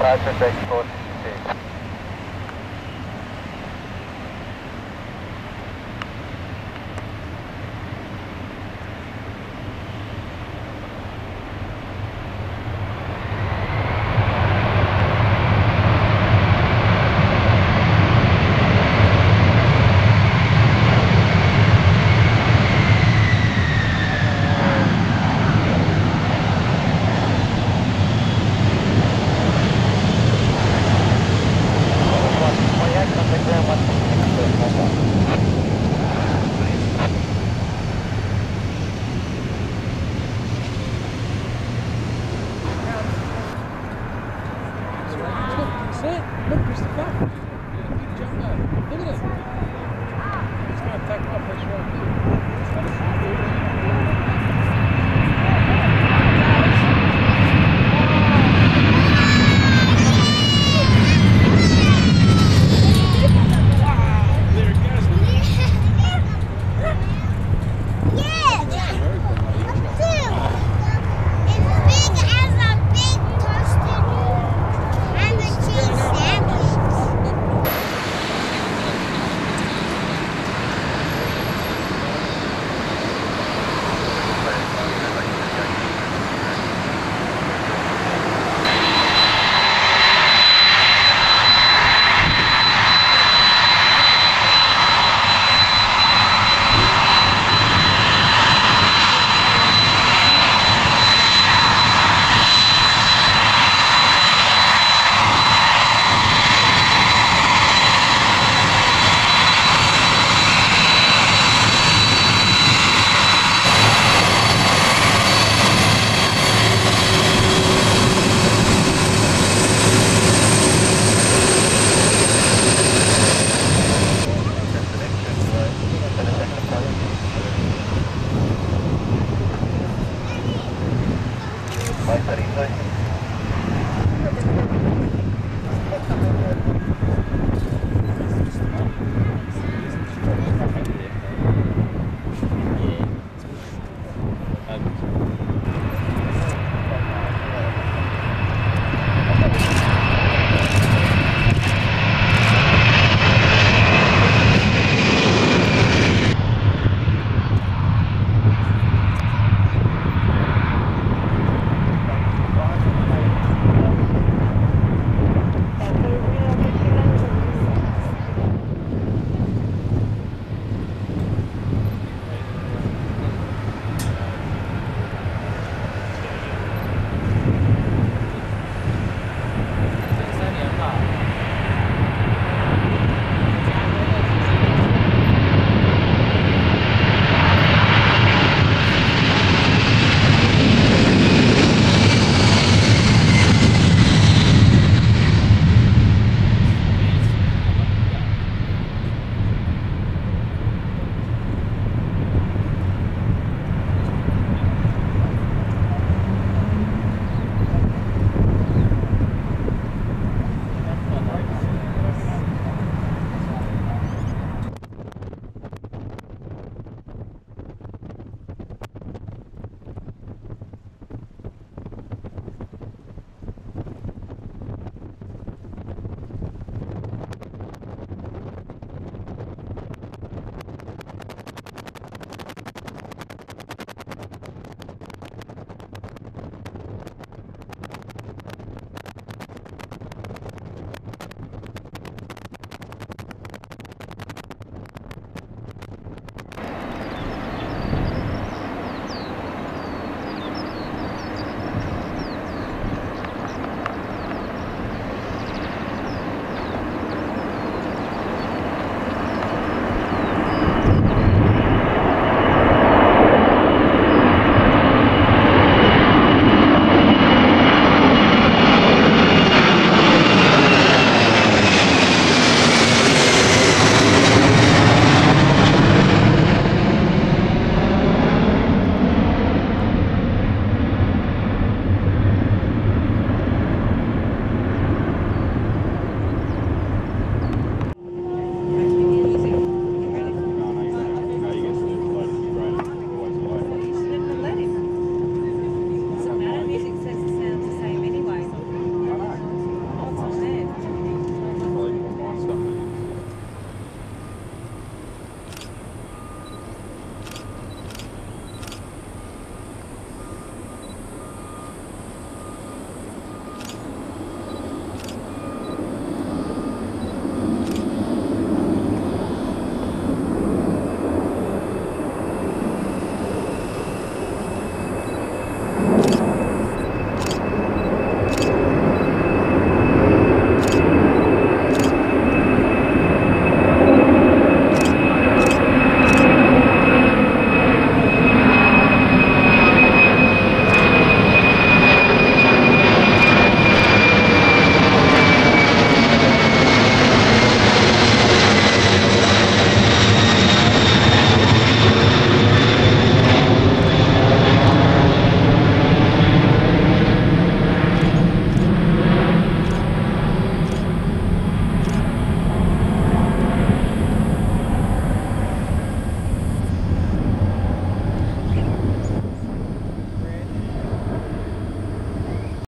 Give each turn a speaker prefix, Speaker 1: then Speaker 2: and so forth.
Speaker 1: Patrick for Look, at it.